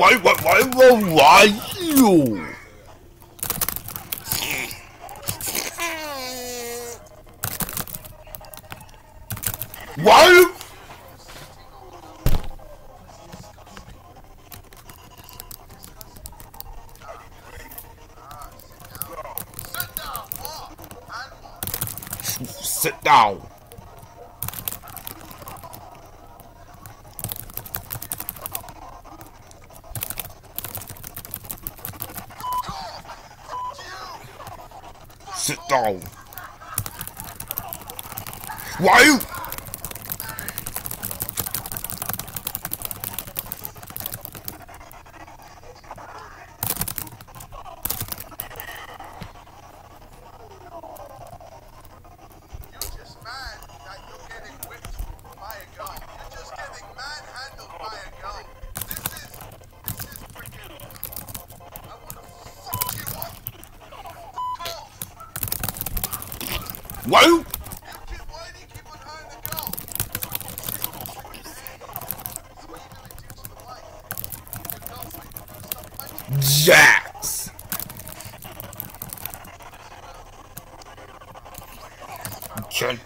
喂喂喂，喂，哎哟。Why down. Why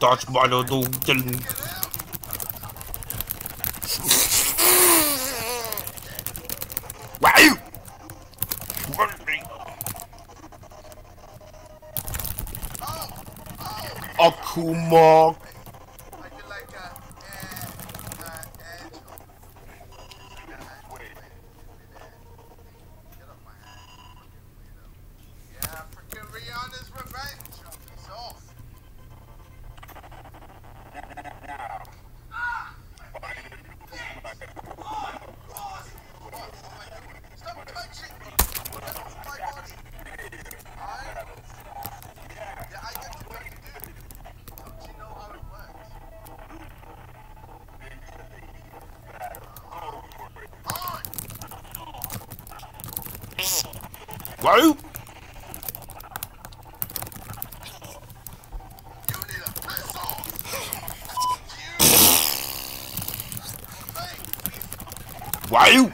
touch my little thing. Why you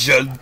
Judge